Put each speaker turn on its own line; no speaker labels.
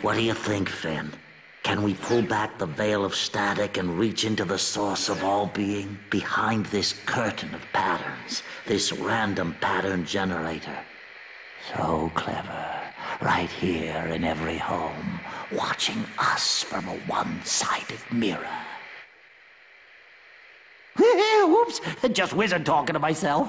What do you think, Finn? Can we pull back the veil of static and reach into the source of all being behind this curtain of patterns, this random pattern generator? So clever, right here in every home, watching us from a one-sided mirror.
Whoops, just wizard talking to myself.